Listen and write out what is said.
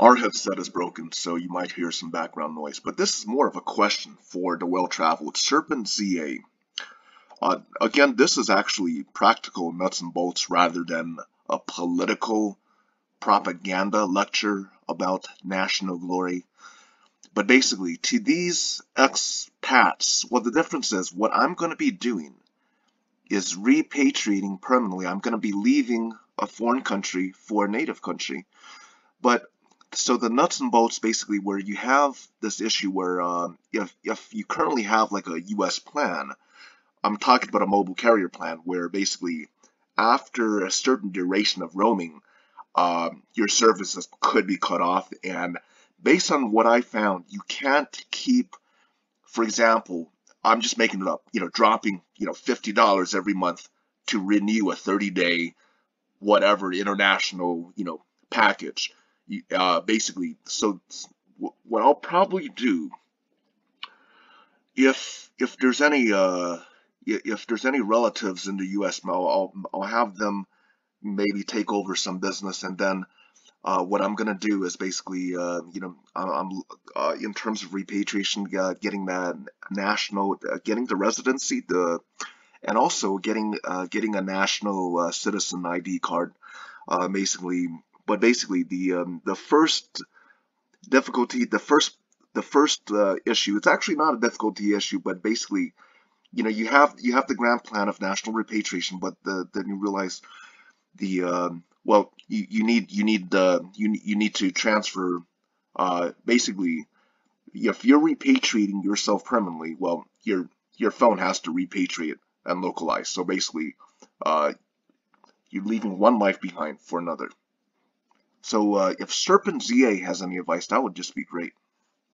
Our headset is broken, so you might hear some background noise, but this is more of a question for the well-traveled Serpent ZA. Uh, again, this is actually practical nuts and bolts rather than a political propaganda lecture about national glory. But basically, to these expats, what the difference is, what I'm going to be doing is repatriating permanently. I'm going to be leaving a foreign country for a native country. But so the nuts and bolts basically where you have this issue where uh, if, if you currently have like a US plan, I'm talking about a mobile carrier plan where basically after a certain duration of roaming, uh, your services could be cut off. And based on what I found, you can't keep, for example, I'm just making it up, you know, dropping, you know, $50 every month to renew a 30 day, whatever international, you know, package uh, basically, so what I'll probably do, if if there's any uh, if there's any relatives in the U.S., I'll, I'll, have them maybe take over some business, and then uh, what I'm gonna do is basically, uh, you know, I'm uh, in terms of repatriation, uh, getting that national, uh, getting the residency, the, and also getting uh, getting a national citizen ID card, basically but basically the um, the first difficulty, the first the first uh, issue, it's actually not a difficulty issue, but basically, you know, you have you have the grand plan of national repatriation, but the, then you realize the um, well, you, you need you need the you you need to transfer uh, basically if you're repatriating yourself permanently, well, your your phone has to repatriate and localize. So basically, uh, you're leaving one life behind for another. So uh, if Serpent ZA has any advice, that would just be great.